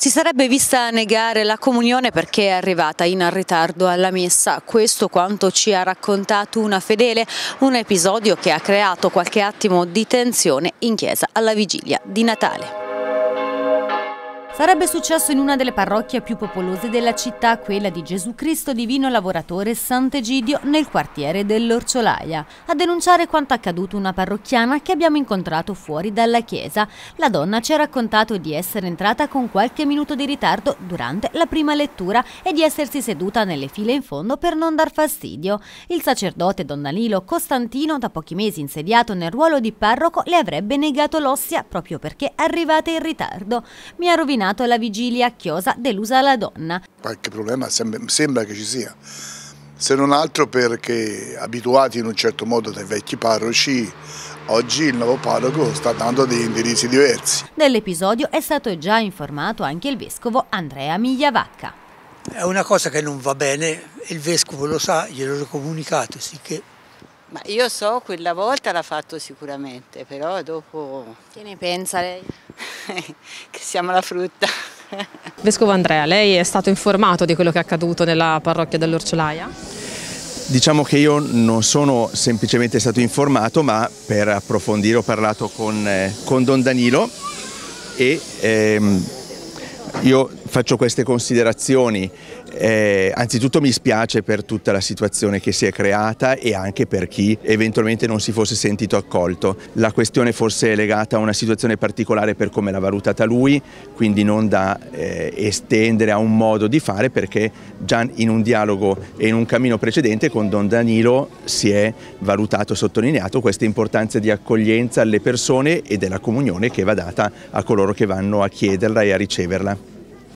Si sarebbe vista negare la comunione perché è arrivata in ritardo alla messa, questo quanto ci ha raccontato una fedele, un episodio che ha creato qualche attimo di tensione in chiesa alla vigilia di Natale. Sarebbe successo in una delle parrocchie più popolose della città, quella di Gesù Cristo Divino Lavoratore Sant'Egidio nel quartiere dell'Orciolaia. A denunciare quanto accaduto una parrocchiana che abbiamo incontrato fuori dalla chiesa. La donna ci ha raccontato di essere entrata con qualche minuto di ritardo durante la prima lettura e di essersi seduta nelle file in fondo per non dar fastidio. Il sacerdote Don Danilo Costantino, da pochi mesi insediato nel ruolo di parroco, le avrebbe negato l'ossia proprio perché arrivate in ritardo. Mi ha rovinato terminato la vigilia a Chiosa delusa la donna. Qualche problema sembra, sembra che ci sia, se non altro perché abituati in un certo modo dai vecchi parroci, Oggi il nuovo parroco sta dando dei indirizzi diversi. Dell'episodio è stato già informato anche il vescovo Andrea Migliavacca. È una cosa che non va bene, il vescovo lo sa, glielo ho comunicato, sicché ma io so, quella volta l'ha fatto sicuramente, però dopo... Che ne pensa lei? che siamo la frutta. Vescovo Andrea, lei è stato informato di quello che è accaduto nella parrocchia dell'Orciolaia? Diciamo che io non sono semplicemente stato informato, ma per approfondire ho parlato con, eh, con Don Danilo e ehm, io faccio queste considerazioni, eh, anzitutto mi spiace per tutta la situazione che si è creata e anche per chi eventualmente non si fosse sentito accolto. La questione forse è legata a una situazione particolare per come l'ha valutata lui, quindi non da eh, estendere a un modo di fare perché già in un dialogo e in un cammino precedente con Don Danilo si è valutato, sottolineato questa importanza di accoglienza alle persone e della comunione che va data a coloro che vanno a chiederla e a riceverla.